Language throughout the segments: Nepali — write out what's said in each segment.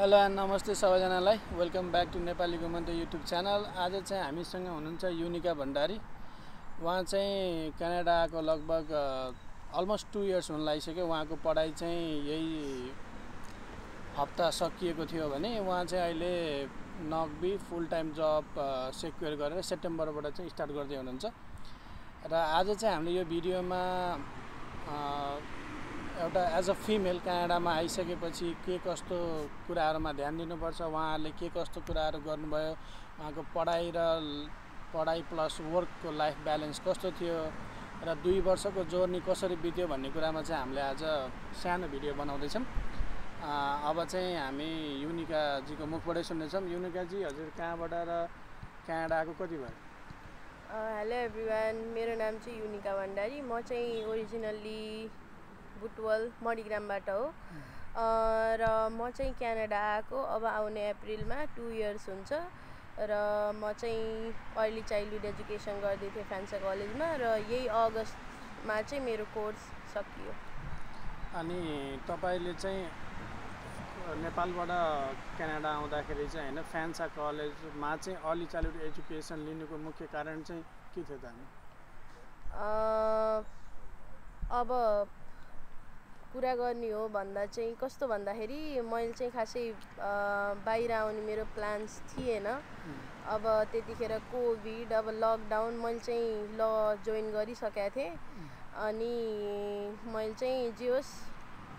हेलो नमस्ते सबैजनालाई। Welcome back to Nepali Ghumanta YouTube channel. आज चाहिँ हामीसँग हुनुहुन्छ युनिका भण्डारी। उहाँ चाहिँ क्यानाडा लगभग अलमोस्ट टु इयर्स हुन लागिसक्यो। उहाँको पढाइ चाहिँ यही हप्ता सकिएको थियो भने उहाँ चाहिँ अहिले नकबी फुल टाइम जब सेक्युर गरेर सेप्टेम्बरबाट चाहिँ स्टार्ट गर्दै हुनुहुन्छ। र आज चाहिँ हामीले यो भिडियोमा एउटा एज अ फिमेल क्यानाडामा आइसकेपछि के कस्तो कुराहरूमा ध्यान दिनुपर्छ? उहाँहरूले के कस्तो कुराहरू गर्नुभयो? उहाँको पढाइ र पढाइ प्लस वर्कको लाइफ ब्यालेन्स कस्तो थियो? र दुई वर्षको जर्नी कसरी बित्यो भन्ने कुरामा चाहिँ हामीले आज सानो भिडियो बनाउँदैछौँ। अब चाहिँ हामी युनिकाजीको मुखबाटै सुन्नेछौँ युनिकाजी हजुर कहाँबाट र क्यानाडा आएको कति भयो? हेलो एभ्रिवान मेरो नाम चाहिँ युनिका भण्डारी। म चाहिँ ओरिजिनल्ली बुटवल मणिग्रामबाट हो। र म चाहिँ क्यानाडा आएको अब आउने अप्रिलमा टु इयर्स हुन्छ। र म चाहिँ अर्ली चाइल्डहुड एजुकेसन गर्दै थिएँ फ्यान्सा कलेजमा र यही अगस्तमा चाहिँ मेरो कोर्स सकियो। अनि तपाईँले चाहिँ नेपालबाट क्यानाडा आउँदाखेरि चाहिँ होइन फ्यान्सा कलेजमा चाहिँ अर्ली चाइल्डहुड एजुकेसन लिनुको मुख्य कारण चाहिँ के थियो त अब कुरा गर्ने हो भन्दा चाहिँ कस्तो भन्दाखेरि मैले चाहिँ खासै बाहिर आउने मेरो प्लान्स थिएन। अब त्यतिखेर कोभिड अब लकडाउन मैले चाहिँ ल जोइन गरिसकेको थिएँ। अनि मैले चाहिँ जे होस्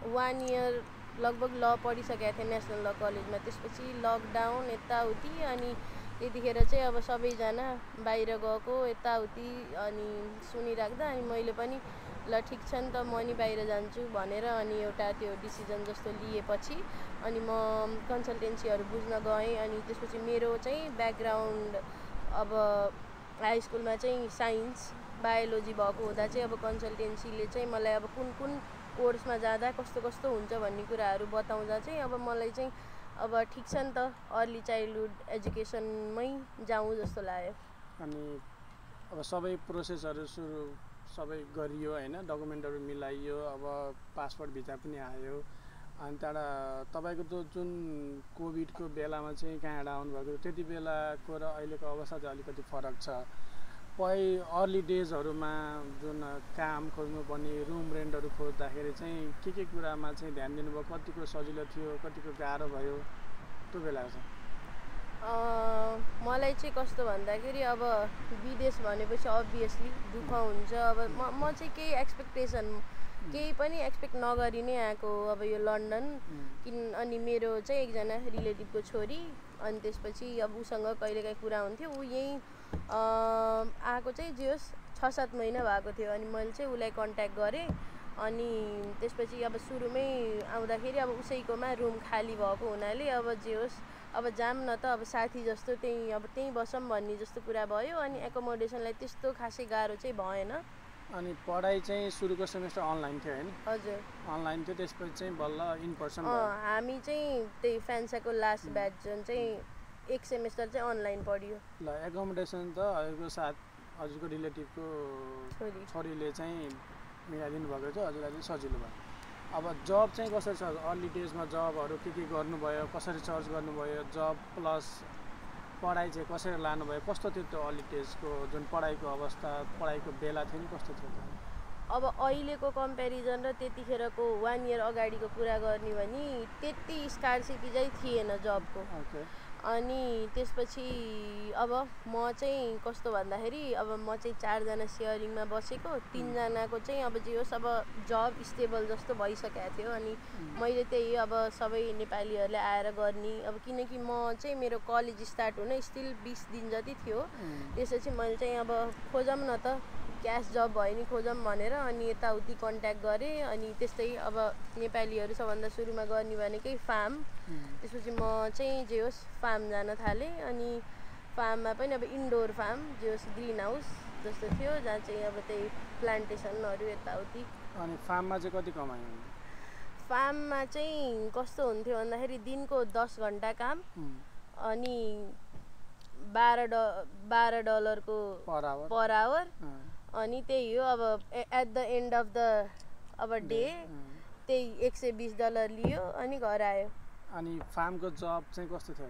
वान इयर लगभग ल पढिसकेको थिएँ नेसनल ल कलेजमा त्यसपछि लकडाउन यताउति अनि त्यतिखेर चाहिँ अब सबैजना बाहिर गएको यताउति अनि सुनिराख्दा अनि मैले पनि ल ठिक छ नि त म नि बाहिर जान्छु भनेर अनि एउटा त्यो डिसिजन जस्तो लिएपछि अनि म कन्सल्टेन्सीहरू बुझ्न गएँ अनि त्यसपछि मेरो चाहिँ ब्याकग्राउन्ड अब हाई स्कुलमा चाहिँ साइन्स बायोलोजी भएको हुँदा चाहिँ अब कन्सल्टेन्सीले चाहिँ मलाई अब कुन कुन कोर्समा जाँदा कस्तो कस्तो हुन्छ भन्ने कुराहरू बताउँदा चाहिँ अब मलाई चाहिँ अब ठिक छ नि त अर्ली चाइल्डहुड एजुकेसनमै जाउँ जस्तो लाग्यो। अनि अब सबै प्रोसेसहरू सुरु सबै गरियो होइन डकुमेन्टहरू मिलाइयो अब पासपोर्ट भिजा पनि आयो। अनि त्यहाँबाट तपाईँको त जुन कोभिडको बेलामा चाहिँ क्यानाडा आउनुभएको त्यति बेलाको र अहिलेको अवस्था चाहिँ अलिकति फरक छ। पहि अर्ली डेजहरूमा जुन काम खोज्नुपर्ने रुम रेन्टहरू खोज्दाखेरि चाहिँ के के कुरामा चाहिँ ध्यान दिनुभयो कतिको सजिलो थियो कतिको गाह्रो भयो त्यो बेला चाहिँ। मलाई चाहिँ कस्तो भन्दाखेरि अब विदेश भनेपछि अभियसली दुःख हुन्छ। अब म म चाहिँ केही एक्सपेक्टेसन केही पनि एक्सपेक्ट नगरी नै आएको अब यो लन्डन। किन अनि मेरो चाहिँ एकजना रिलेटिभको छोरी अनि त्यसपछि अब उसँग कहिलेकाहीँ कुरा हुन्थ्यो। ऊ यहीँ आएको चाहिँ जे होस् छ सात महिना भएको थियो अनि मैले चाहिँ उसलाई कन्ट्याक्ट गरेँ। अनि त्यसपछि अब सुरुमै आउँदाखेरि अब उसैकोमा रुम खाली भएको हुनाले अब जे होस् अब जाम न त अब साथी जस्तो त्यहीँ अब त्यहीँ बसौँ भन्ने जस्तो कुरा भयो अनि एकोमोडेसनलाई त्यस्तो खासै गाह्रो चाहिँ भएन। अनि पढाइ चाहिँ सुरुको सेमेस्टर अनलाइन थियो होइन हजुर। अनलाइन थियो त्यसपछि चाहिँ बल्ल इन पर्सन हामी चाहिँ त्यही फ्यान्साको लास्ट ब्याच जुन चाहिँ एक सेमेस्टर चाहिँ अनलाइन पढ्यो। ल एकोमोडेसन त हजुरको साथ हजुरको रिलेटिभको छोरी। छोरीले चाहिँ मिलाइदिनु भएको थियो हजुरलाई चाहिँ सजिलो भयो। अब जब चाहिँ कसरी छ? अर्ली डेजमा जबहरू के के गर्नुभयो? कसरी सर्च गर्नुभयो? जब प्लस पढाइ चाहिँ कसरी लानुभयो? कस्तो थियो त्यो अर्ली डेजको जुन पढाइको अवस्था पढाइको बेला थियो नि कस्तो थियो अब अहिलेको कम्पेरिजन र त्यतिखेरको वान इयर अगाडिको कुरा गर्ने भने त्यति स्कार्सिटी चाहिँ थिएन जबको अनि त्यसपछि अब म चाहिँ कस्तो भन्दाखेरि अब म चाहिँ चारजना सेयरिङमा बसेको तिनजनाको चाहिँ अब जे होस् अब जब स्टेबल जस्तो भइसकेको थियो। अनि मैले त्यही अब सबै नेपालीहरूले आएर गर्ने अब किनकि म चाहिँ मेरो कलेज स्टार्ट हुन स्टिल बिस दिन जति थियो। त्यसपछि मैले चाहिँ अब खोजौँ न त। क्यास जब भयो नि खोजौँ भनेर अनि यताउति कन्ट्याक्ट गरेँ अनि त्यस्तै अब नेपालीहरू सबभन्दा सुरुमा गर्ने भनेकै फार्म। त्यसपछि म चाहिँ जे होस् फार्म जान थालेँ अनि फार्ममा पनि अब इन्डोर फार्म जे होस् ग्रिन हाउस जस्तो थियो जहाँ चाहिँ अब त्यही प्लान्टेसनहरू यताउति। अनि फार्ममा चाहिँ कति कमायो? फार्ममा चाहिँ कस्तो हुन्थ्यो भन्दाखेरि दिनको दस घन्टा काम अनि बाह्र ड बाह्र डलरको पर आवर। Per hour. अनि त्यही हो अब at the end of the अब डे त्यही एक सय बिस डलर लियो अनि घर आयो। अनि फार्मको जब चाहिँ कस्तो थियो?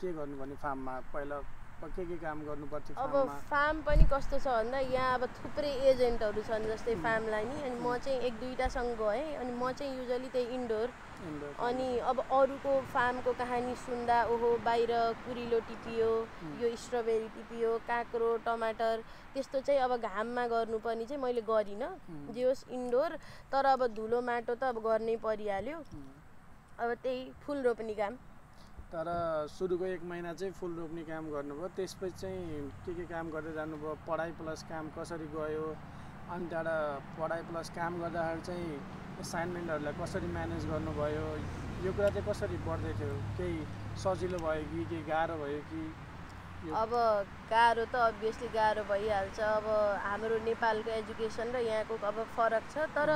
के गर्नु भने फार्ममा पहिला के के काम गर्नु पर्थ्यो अब फार्म पनि कस्तो छ भन्दा यहाँ अब थुप्रै एजेन्टहरू छन् जस्तै. फार्मलाई नि अनि म चाहिँ एक दुईवटासँग गएँ अनि म चाहिँ युजली त्यही इन्डोर अनि अब अरूको फार्मको कहानी सुन्दा ओहो बाहिर कुरिलो टिपियो. यो स्ट्रबेरी टिपियो काँक्रो टमाटर त्यस्तो चाहिँ अब घाममा गर्नुपर्ने चाहिँ मैले गरिनँ. जे होस् इन्डोर तर अब धुलो माटो त अब गर्नै परिहाल्यो. अब त्यही फुल रोप्ने काम तर सुरुको एक महिना चाहिँ फुल रोप्ने काम गर्नुभयो त्यसपछि चाहिँ के के काम गर्दै जानुभयो पढाइ प्लस काम कसरी गयो अनि त्यहाँबाट पढाइ प्लस काम गर्दाखेरि चाहिँ एसाइनमेन्टहरूलाई कसरी म्यानेज गर्नुभयो? यो कुरा चाहिँ कसरी बढ्दै थियो? केही सजिलो भयो कि केही गाह्रो भयो कि? अब गाह्रो त अभियसली गाह्रो भइहाल्छ। अब हाम्रो नेपालको एजुकेसन र यहाँको अब फरक छ तर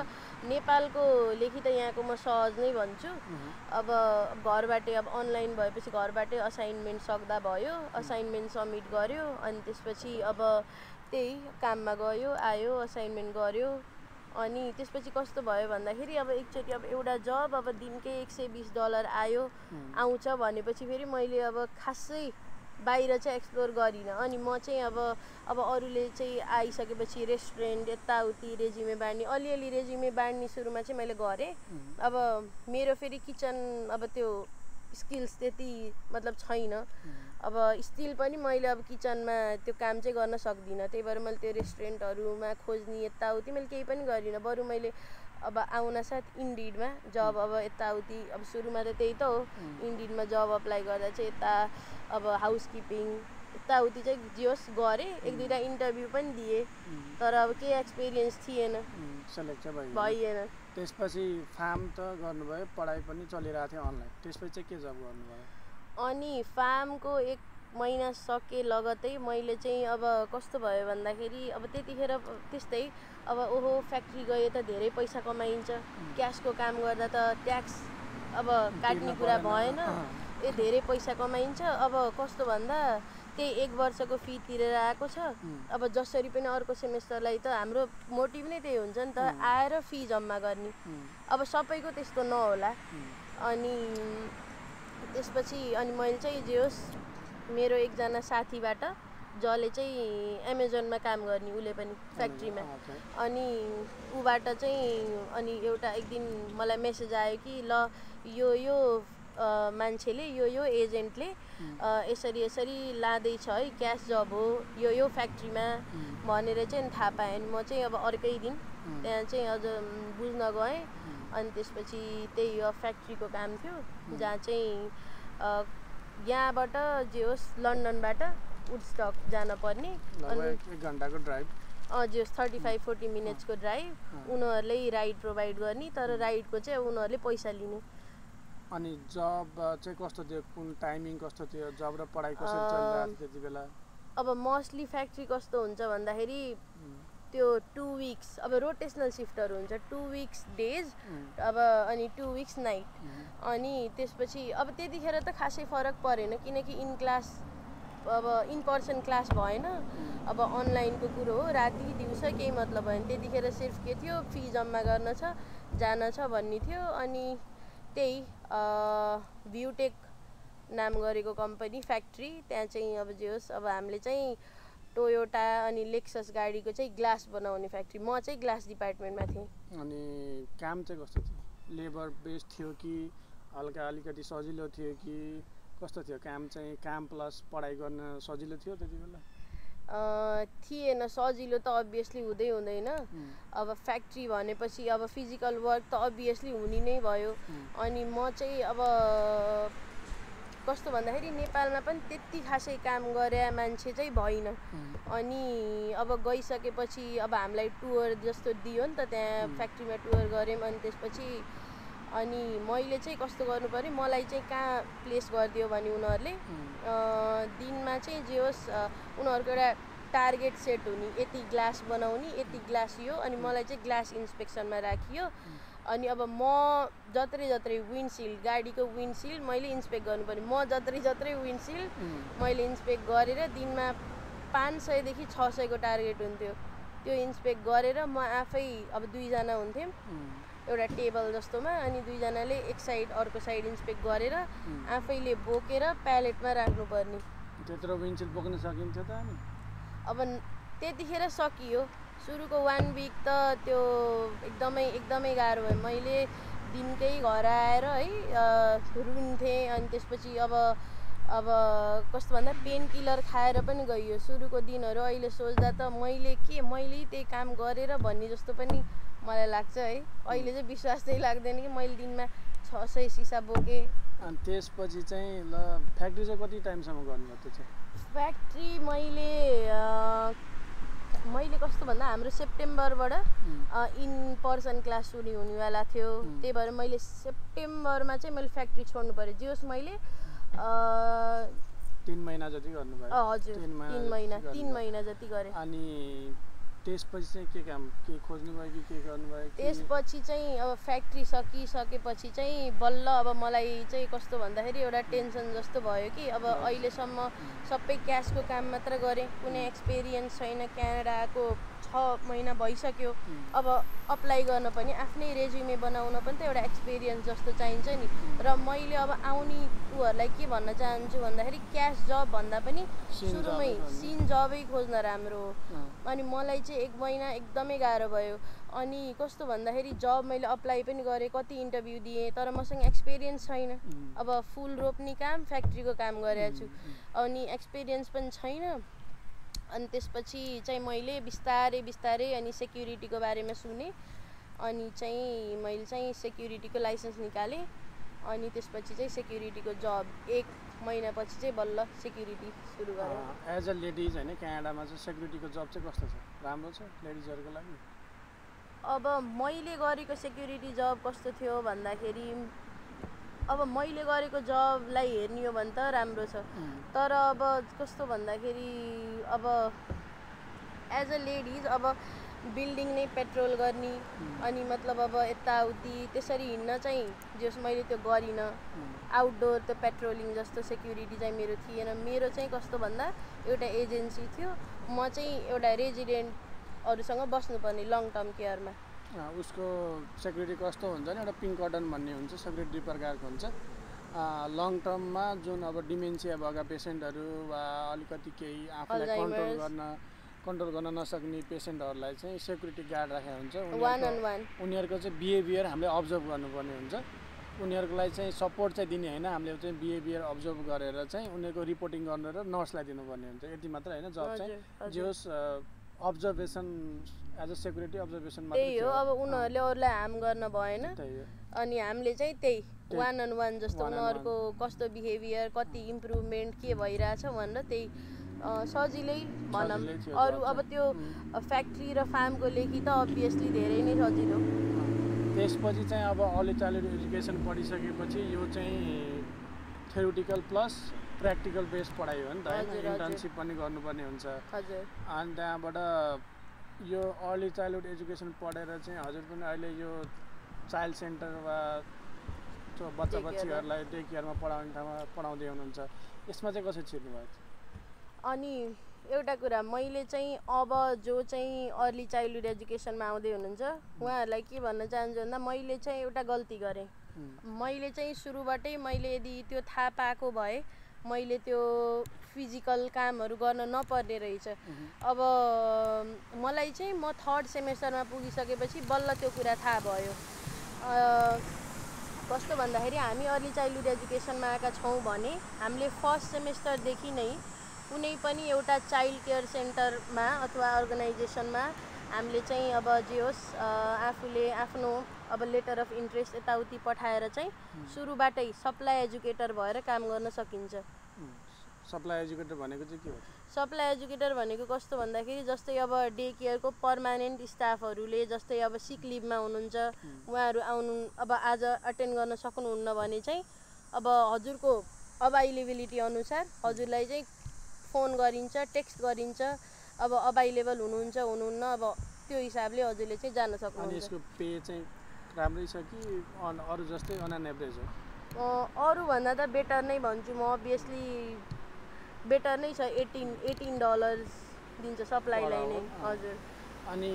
नेपालको लेखी त यहाँको म सहज नै भन्छु. अब घरबाटै अब अनलाइन भएपछि घरबाटै असाइनमेन्ट सक्दा भयो असाइनमेन्ट सब्मिट गर्यो अनि त्यसपछि अब त्यही काममा गयो आयो असाइनमेन्ट गर्यो। अनि त्यसपछि कस्तो भयो भन्दाखेरि अब एकचोटि अब एउटा जब अब दिनकै एक सय बिस डलर आयो. आउँछ भनेपछि फेरि मैले अब खासै बाहिर चाहिँ एक्सप्लोर गरिनँ अनि म चाहिँ अब अब अरूले चाहिँ आइसकेपछि रेस्टुरेन्ट यताउति रेज्युमे बाँड्ने अलिअलि रेज्युमे बाँड्ने सुरुमा चाहिँ मैले गरेँ. अब मेरो फेरि किचन अब त्यो स्किल्स त्यति मतलब छैन. अब स्टिल पनि मैले अब किचनमा त्यो काम चाहिँ गर्न सक्दिनँ। त्यही भएर मैले त्यो रेस्टुरेन्टहरूमा खोज्ने यताउति मैले केही पनि गरिनँ। बरु मैले अब आउन साथ इन्डिडमा जब अब यताउति अब सुरुमा त त्यही त हो. इन्डिडमा जब अप्लाई गर्दा चाहिँ यता अब हाउसकिपिङ यताउति चाहिँ जे होस् गरेँ एक दुईवटा इन्टरभ्यू पनि दिएँ. तर अब केही एक्सपिरियन्स थिएन। भइएन त्यसपछि फार्म त गर्नुभयो पढाइ पनि चलिरहेको थियो अनलाइन। त्यसपछि चाहिँ के जब गर्नुभयो? अनि फार्मको एक महिना सके लगतै मैले चाहिँ अब कस्तो भयो भन्दाखेरि अब त्यतिखेर त्यस्तै अब ओहो फ्याक्ट्री गए त धेरै पैसा कमाइन्छ क्यासको काम गर्दा त ट्याक्स अब काट्ने कुरा। भएन. ए धेरै पैसा कमाइन्छ अब कस्तो भन्दा त्यही एक वर्षको फी तिरेर आएको छ. अब जसरी पनि अर्को सेमेस्टरलाई त हाम्रो मोटिभ नै त्यही हुन्छ नि त. आएर फी जम्मा गर्ने. अब सबैको त्यस्तो नहोला. अनि त्यसपछि अनि मैले चाहिँ जे होस् मेरो एकजना साथीबाट जसले चाहिँ एमाजोनमा काम गर्ने उसले पनि फ्याक्ट्रीमा. अनि ऊबाट चाहिँ अनि एउटा एक दिन मलाई मेसेज आयो कि ल यो यो मान्छेले यो यो एजेन्टले यसरी यसरी लाँदैछ है क्यास जब हो यो यो फ्याक्ट्रीमा. भनेर चाहिँ थाहा पाएँ अनि म चाहिँ अब अर्कै दिन. त्यहाँ चाहिँ अझ बुझ्न गएँ. अनि त्यसपछि त्यही यो फ्याक्ट्रीको काम थियो जहाँ चाहिँ अ, यहाँबाट जे होस् लन्डनबाट वुडस्टक जान पर्ने। अनि घन्टाको ड्राइभ। अँ जे होस् थर्टी फाइभ फोर्टी मिनट्सको ड्राइभ. उनीहरूले राइड प्रोभाइड गर्ने तर राइडको चाहिँ उनीहरूले पैसा लिने। अनि जब चाहिँ कस्तो थियो कुन टाइमिङ कस्तो थियो जब र पढाइ कसरी चलिरहेको थियो त्यति बेला? अब मोस्टली फ्याक्ट्री कस्तो हुन्छ भन्दाखेरि. त्यो टु विक्स अब रोटेसनल सिफ्टहरू हुन्छ टु विक्स डेज. अब अनि टु विक्स नाइट. अनि त्यसपछि अब त्यतिखेर त खासै फरक परेन किनकि इन क्लास अब इन पर्सन क्लास भएन उम्. अब अनलाइनको कुरो हो राति दिउँसो केही मतलब भएन त्यतिखेर सिर्फ के थियो फी जम्मा गर्न छ जान छ भन्ने थियो अनि त्यही भ्युटेक नाम गरेको कम्पनी फ्याक्ट्री त्यहाँ चाहिँ अब जे होस् अब हामीले चाहिँ टोयोटा अनि लेक्सस गाडीको चाहिँ ग्लास बनाउने फ्याक्ट्री। म चाहिँ ग्लास डिपार्टमेन्टमा थिएँ। अनि काम चाहिँ कस्तो थियो? लेबर बेस्ड थियो कि हल्का अलिकति सजिलो थियो कि कस्तो थियो? काम चाहिँ काम प्लस पढाइ गर्न सजिलो थियो त्यति बेला? थिएन। सजिलो त अभियसली हुँदै हुँदैन. अब फ्याक्ट्री भनेपछि अब फिजिकल वर्क त अभियसली हुने नै भयो. अनि म चाहिँ अब कस्तो भन्दाखेरि नेपालमा पनि त्यति खासै काम गरे मान्छे चाहिँ उम्. अनि अब गइसकेपछि अब हामीलाई टुर जस्तो दियो नि त त्यहाँ. फ्याक्ट्रीमा टुर गऱ्यौँ अनि त्यसपछि अनि मैले चाहिँ कस्तो गर्नु पऱ्यो मलाई चाहिँ कहाँ प्लेस गरिदियो भने उनीहरूले दिनमा चाहिँ जे होस् उनीहरूको एउटा टार्गेट सेट हुने यति ग्लास बनाउने यति ग्लास यो अनि मलाई चाहिँ ग्लास इन्सपेक्सनमा राखियो। अनि अब म जत्रै जत्रै विन्डसिल्ड गाडीको विन्डसिल्ड मैले इन्सपेक्ट गर्नु पर्ने म जत्रै जत्रै विन्डसिल्ड. मैले इन्सपेक्ट गरेर दिनमा पाँच सयदेखि छ सयको टार्गेट हुन्थ्यो। त्यो इन्सपेक्ट गरेर म आफै अब दुईजना हुन्थ्यौँ. एउटा टेबल जस्तोमा अनि दुईजनाले एक साइड अर्को साइड इन्सपेक्ट गरेर आफैले बोकेर प्यालेटमा राख्नुपर्ने। त्यत्रो विन्सिल बोक्न सकिन्थ्यो त अब त्यतिखेर सकियो। सुरुको वान विक त त्यो एकदमै एकदमै गाह्रो भयो। मैले दिनकै घर आएर है रुन्थेँ अनि त्यसपछि अब अब कस्तो भन्दा पेन किलर खाएर पनि गइयो सुरुको दिनहरू अहिले सोच्दा त मैले के मैले त्यही काम गरेर भन्ने जस्तो पनि मलाई लाग्छ है। अहिले चाहिँ विश्वास चाहिँ लाग्दैन कि मैले दिनमा छ सय सिसा बोकेँ। अनि त्यसपछि चाहिँ ल फ्याक्ट्री चाहिँ कति टाइमसम्म गर्नुभयो त्यो चाहिँ? फ्याक्ट्री मैले मैले कस्तो भन्दा हाम्रो सेप्टेम्बरबाट इन पर्सन क्लास सुरु हुनेवाला थियो. त्यही भएर मैले सेप्टेम्बरमा चाहिँ मैले फ्याक्ट्री छोड्नु पऱ्यो। जे होस् मैले तिन महिना जति गर्नुभयो। हजुर। तिन महिना तिन। महिना जति गरेँ। अनि त्यसपछि चाहिँ के काम के खोज्नुभयो कि के गर्नुभयो त्यसपछि चाहिँ अब फ्याक्ट्री सकिसकेपछि चाहिँ बल्ल अब मलाई चाहिँ कस्तो भन्दाखेरि एउटा टेन्सन जस्तो भयो कि अब। अहिलेसम्म सबै क्यासको काम मात्र गरेँ कुनै एक्सपिरियन्स छैन क्यानाडा आएको छ महिना भइसक्यो। अब अप्लाई गर्न पनि आफ्नै रेज्युमे बनाउन पनि त एउटा एक्सपिरियन्स जस्तो चाहिन्छ नि। र मैले अब आउने उहरूलाई के भन्न चाहन्छु भन्दाखेरि क्यास जब भन्दा पनि सुरुमै। सिन जबै खोज्न राम्रो हो। अनि मलाई चाहिँ एक महिना एकदमै गाह्रो भयो। अनि कस्तो भन्दाखेरि जब मैले अप्लाई पनि गरेँ कति इन्टरभ्यू दिएँ तर मसँग एक्सपिरियन्स छैन। अब फुल रोप्ने काम फ्याक्ट्रीको काम गरेको छु। अनि एक्सपिरियन्स पनि छैन। अनि त्यसपछि चाहिँ मैले बिस्तारै बिस्तारै अनि सेक्युरिटीको बारेमा सुनेँ। अनि चाहिँ मैले चाहिँ सेक्युरिटीको लाइसेन्स निकालेँ। अनि त्यसपछि चाहिँ सेक्युरिटीको जब एक महिनापछि चाहिँ बल्ल सेक्युरिटी सुरु गरेँ। एज अ लेडिज होइन क्यानाडामा चाहिँ सेक्युरिटीको जब चाहिँ कस्तो छ? राम्रो छ लेडिजहरूको लागि? अब मैले गरेको सेक्युरिटी जब कस्तो थियो भन्दाखेरि अब मैले गरेको जबलाई हेर्ने हो भने त राम्रो छ। तर अब कस्तो भन्दाखेरि अब एज अ लेडिज अब बिल्डिङ नै पेट्रोल गर्ने अनि मतलब अब यताउति त्यसरी हिँड्न चाहिँ जस मैले त्यो गरिनँ। आउटडोर त्यो पेट्रोलिङ जस्तो सेक्युरिटी चाहिँ मेरो थिएन। मेरो चाहिँ कस्तो भन्दा एउटा एजेन्सी थियो। म चाहिँ एउटा रेजिडेन्टहरूसँग बस्नुपर्ने लङ टर्म केयरमा उसको सेक्युरिटी कस्तो हुन्छ नि एउटा पिङ्क कर्डन भन्ने हुन्छ सेक्युरिटी दुई प्रकारको हुन्छ। लङ टर्ममा जुन अब डिमेन्सिया भएका पेसेन्टहरू वा अलिकति केही आफूलाई कन्ट्रोल. गर्न कन्ट्रोल गर्न नसक्ने पेसेन्टहरूलाई चाहिँ सेक्युरिटी गार्ड राखेको हुन्छ। उनीहरूको चाहिँ बिहेभियर हामीले अब्जर्भ गर्नुपर्ने हुन्छ। उनीहरूको लागि चाहिँ सपोर्ट चाहिँ दिने होइन हामीले चाहिँ बिहेभियर अब्जर्भ गरेर चाहिँ उनीहरूको रिपोर्टिङ गरेर नर्सलाई दिनुपर्ने हुन्छ। यति मात्र होइन जब चाहिँ जे होस् observation as a security observation त्यही हो अब उनीहरूले अरूलाई हार्म गर्न भएन। अनि हामीले चाहिँ त्यही। वान अन वान जस्तो उनीहरूको कस्तो बिहेभियर कति इम्प्रुभमेन्ट के भइरहेछ भनेर त्यही सजिलै भनौँ। अरू अब। त्यो. फ्याक्ट्री र फार्मको लेखी त अभियसली धेरै नै सजिलो। त्यसपछि चाहिँ अब अर्ली चाइल्डहुड एजुकेसन पढिसकेपछि यो चाहिँ थ्योरिटिकल प्लस प्र्याक्टिकल बेस पढाइ हो नि त होइन। इन्टर्नसिप पनि गर्नुपर्ने हुन्छ। अनि त्यहाँबाट यो अर्ली चाइल्डहुड एजुकेसन पढेर चाहिँ हजुर पनि अहिले यो चाइल्ड सेन्टर वा बच्चा. बच्चीहरूलाई डे केयरमा पढाउने ठाउँमा पढाउँदै हुनुहुन्छ। यसमा चाहिँ कसरी छिर्नुभयो अनि एउटा कुरा मैले चाहिँ अब जो चाहिँ अर्ली चाइल्डहुड एजुकेसनमा आउँदै हुनुहुन्छ उहाँहरूलाई के भन्न चाहन्छु भन्दा मैले चाहिँ एउटा गल्ती गरेँ। मैले चाहिँ सुरुबाटै मैले यदि त्यो थाहा पाएको भए मैले त्यो फिजिकल कामहरू गर्न नपर्ने रहेछ। अब मलाई चाहिँ म थर्ड सेमेस्टरमा पुगिसकेपछि बल्ल त्यो कुरा थाहा भयो। कस्तो भन्दाखेरि हामी अर्ली चाइल्डहुड एजुकेसनमा आएका छौँ भने हामीले फर्स्ट सेमेस्टरदेखि नै कुनै पनि एउटा चाइल्ड केयर सेन्टरमा अथवा अर्गनाइजेसनमा हामीले चाहिँ अब जे होस् आफूले आफ्नो अब लेटर अफ इन्ट्रेस्ट यताउति पठाएर चाहिँ सुरुबाटै सप्लाई एजुकेटर भएर काम गर्न सकिन्छ. सप्लाई एजुकेटर भनेको चाहिँ के हो? सप्लाई एजुकेटर भनेको कस्तो भन्दाखेरि जस्तै अब डे केयरको पर्मानेन्ट स्टाफहरूले जस्तै अब सिक लिभमा हुनुहुन्छ उहाँहरू आउनु अब आज अटेन्ड गर्न सक्नुहुन्न भने चाहिँ अब हजुरको अभाइलेबिलिटी अनुसार हजुरलाई चाहिँ फोन गरिन्छ टेक्स्ट गरिन्छ अब अभाइलेबल हुनुहुन्छ हुनुहुन्न अब त्यो हिसाबले हजुरले चाहिँ जान सक्नुहुन्छ। यसको पे चाहिँ राम्रै छ कि अन अरू जस्तै अन एभरेज हो? अरूभन्दा त बेटर नै भन्छु म अभियसली बेटर नै छ एटिन एटिन डलर्स दिन्छ सप्लाईलाई नै। हजुर। अनि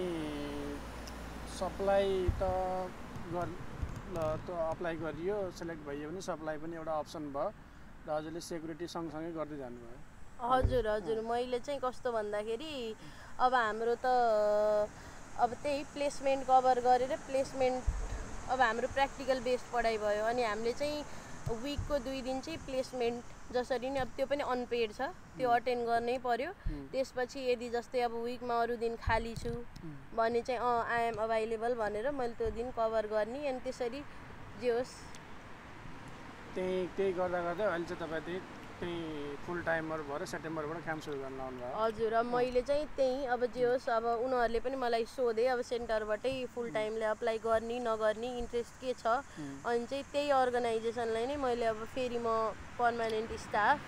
सप्लाई त गर ल त्यो अप्लाई गरियो सेलेक्ट भइयो भने सप्लाई पनि एउटा अप्सन भयो। र हजुरले सेक्युरिटी सँगसँगै गर्दै जानुभयो। हजुर हजुर। मैले चाहिँ कस्तो भन्दाखेरि अब हाम्रो त अब त्यही प्लेसमेन्ट कभर गरेर प्लेसमेन्ट अब हाम्रो प्र्याक्टिकल बेस्ड पढाइ भयो अनि हामीले चाहिँ विकको दुई दिन चाहिँ प्लेसमेन्ट जसरी नै अब त्यो पनि अनपेड छ त्यो अटेन्ड गर्नै पर्यो। उम्, त्यसपछि यदि जस्तै अब विकमा अरू दिन खाली छु उम्, भने चाहिँ अँ आइएम अभाइलेबल भनेर मैले त्यो दिन कभर गर्ने अनि त्यसरी जे होस्। त्यही त्यही गर्दा गर्दै अहिले चाहिँ तपाईँ त्यही त्यही फुल टाइमर भएर सेप्टेम्बरबाट काम सुरु गर्न आउनुभयो। हजुर अब मैले चाहिँ त्यहीँ अब जे होस् अब उनीहरूले पनि मलाई सोधे अब सेन्टरबाटै फुल टाइमले अप्लाई गर्ने नगर्ने इन्ट्रेस्ट के छ? अनि चाहिँ त्यही अर्गनाइजेसनलाई नै मैले अब फेरि म पर्मानेन्ट स्टाफ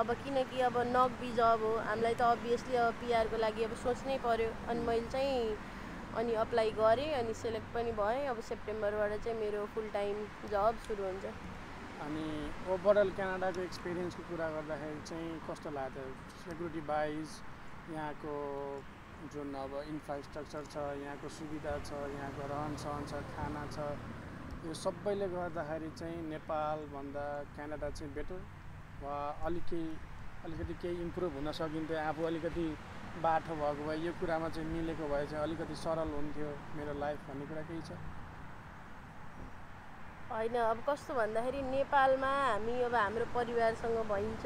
अब किनकि अब नकबी जब हो हामीलाई त अभियसली अब पिआरको लागि अब सोच्नै पऱ्यो अनि मैले चाहिँ अनि अप्लाई गरेँ अनि सेलेक्ट पनि भएँ। अब सेप्टेम्बरबाट चाहिँ मेरो फुल टाइम जब सुरु हुन्छ। अनि ओभरअल क्यानाडाको एक्सपिरियन्सको कुरा गर्दाखेरि चाहिँ कस्तो लाग्यो? सेक्युरिटी वाइज यहाँको जुन अब इन्फ्रास्ट्रक्चर छ यहाँको सुविधा छ यहाँको रहन सहन छ खाना छ यो सबैले गर्दाखेरि चाहिँ नेपालभन्दा क्यानाडा चाहिँ बेटर वा अलिक केही अलिकति केही इम्प्रुभ हुन सकिन्थ्यो आफू अलिकति बाठो भएको भए यो कुरामा चाहिँ मिलेको भए चाहिँ अलिकति सरल हुन्थ्यो मेरो लाइफ भन्ने कुरा केही छ? होइन अब कस्तो भन्दाखेरि नेपालमा हामी अब हाम्रो परिवारसँग भइन्छ।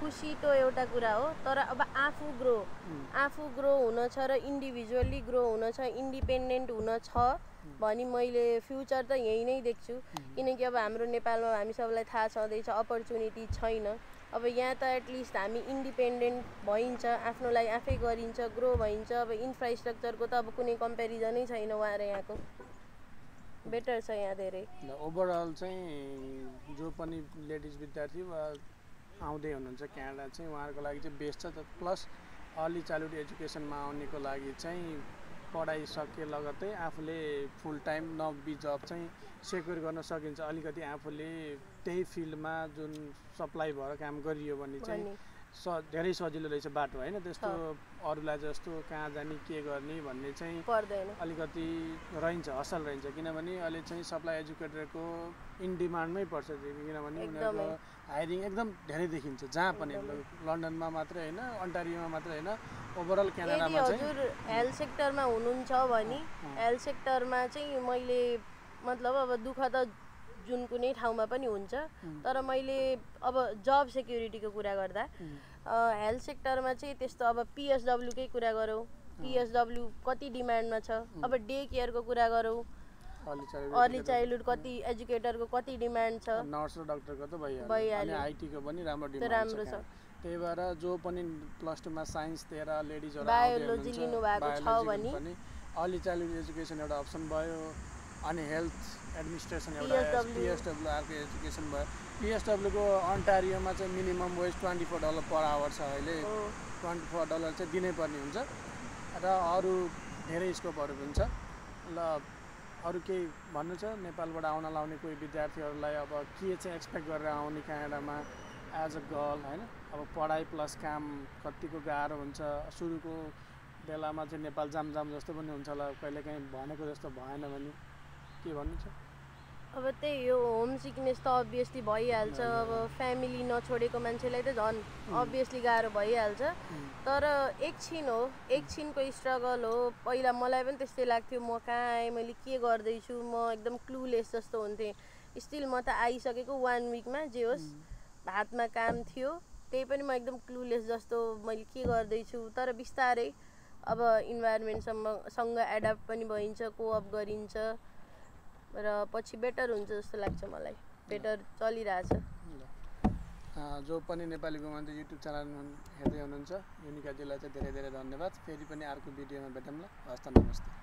खुसी त एउटा कुरा हो तर अब आफू ग्रो आफू ग्रो हुन छ र इन्डिभिजुअली ग्रो हुन छ इन्डिपेन्डेन्ट हुन छ भने मैले फ्युचर त यहीँ नै देख्छु। किनकि अब हाम्रो नेपालमा हामी सबैलाई थाहा छँदैछ अपर्च्युनिटी छैन। अब यहाँ त एटलिस्ट हामी इन्डिपेन्डेन्ट भइन्छ आफ्नो लागि आफै गरिन्छ ग्रो भइन्छ। अब इन्फ्रास्ट्रक्चरको त अब कुनै कम्पेरिजनै छैन उहाँ र यहाँको। बेटर छ यहाँ धेरै। ओभरअल चाहिँ जो पनि लेडिज विद्यार्थी वा आउँदै हुनुहुन्छ क्यानाडा चाहिँ उहाँहरूको लागि चाहिँ बेस्ट छ। प्लस अर्ली चाइल्डहुड एजुकेसनमा आउनेको लागि चाहिँ पढाइ सके लगत्तै आफूले फुल टाइम नबी जब चाहिँ सेक्युर गर्न सकिन्छ। अलिकति आफूले त्यही फिल्डमा जुन सप्लाई भएर काम गरियो भने चाहिँ स धेरै सजिलो रहेछ बाटो होइन? त्यस्तो अरूलाई जस्तो कहाँ जाने के गर्ने भन्ने चाहिँ पर्दैन। अलिकति रहन्छ असल रहन्छ। किनभने अहिले चाहिँ सप्लाई एजुकेटरको इन डिमान्डमै पर्छ किनभने। उनीहरूको हायरिङ एकदम धेरै देखिन्छ जहाँ पनि। लन्डनमा मात्रै होइन अन्टारियोमा मात्रै होइन ओभरअल क्यानाडामा हजुर हेल्थ सेक्टरमा हुनुहुन्छ भने हेल्थ सेक्टरमा चाहिँ मैले मतलब अब दुःख त जुन कुनै ठाउँमा पनि हुन्छ तर मैले अब जब सेक्युरिटीको कुरा गर्दा हेल्थ सेक्टरमा चाहिँ त्यस्तो अब पिएसडब्ल्युकै कुरा गरौँ। पिएसडब्ल्यु कति डिमान्डमा छ? अब डे केयरको कुरा गरौँ। अर्ली चाइल्डहुड कति एजुकेटरको कति डिमान्ड छ? नर्स र डक्टरको त भइहाल्यो। आइटीको पनि राम्रो राम्रो छ त्यहाँ। भएर जो पनि प्लस टूमा साइन्स लिएर लेडिजहरू बायोलोजी लिनुभएको छ भने। अर्ली चाइल्डहुड एजुकेसन एउटा अप्सन भयो। अनि हेल्थ एडमिनिस्ट्रेसन एउटा PSW पिएसडब्ल्यु अर्को एजुकेसन भयो। पिएसडब्ल्युको अन्टारियोमा चाहिँ minimum wage twenty four dollar per hour छ अहिले। ट्वेन्टी फोर डलर चाहिँ दिनै पर्ने हुन्छ। र अरू धेरै स्कोपहरू पनि छ। ल अरू केही भन्नु छ? नेपालबाट आउन लाउने कोही विद्यार्थीहरूलाई अब के चाहिँ एक्सपेक्ट गरेर आउने क्यानाडामा एज अ गर्ल होइन? अब पढाइ प्लस काम कतिको गाह्रो हुन्छ? सुरुको बेलामा चाहिँ नेपाल जाम जाम जस्तो पनि हुन्छ होला। कहिलेकाहीँ भनेको जस्तो भएन भने। के भन्नु छ? अब त्यही हो होम सिकनेस त अभियसली भइहाल्छ अब फ्यामिली नछोडेको मान्छेलाई त झन् अभियसली गाह्रो भइहाल्छ। तर एकछिन हो एकछिनको स्ट्रगल हो। पहिला मलाई पनि त्यस्तै लाग्थ्यो म कहाँ आएँ मैले के गर्दैछु? म एकदम क्लुलेस जस्तो हुन्थेँ। स्टिल म त आइसकेको वान विकमा जे होस् हातमा काम थियो। त्यही पनि म एकदम क्लुलेस जस्तो मैले के गर्दैछु? तर बिस्तारै अब इन्भाइरोमेन्टसम्म सँग एडाप्ट पनि भइन्छ कोअप गरिन्छ। र पछि बेटर हुन्छ जस्तो लाग्छ मलाई। बेटर चलिरहेछ। जो पनि नेपाली गुमान्त युट्युब च्यानल हेर्दै हुनुहुन्छ युनिका दिदीलाई चाहिँ धेरै धेरै धन्यवाद। फेरि पनि अर्को भिडियोमा भेटौँ ल हस्त नमस्ते।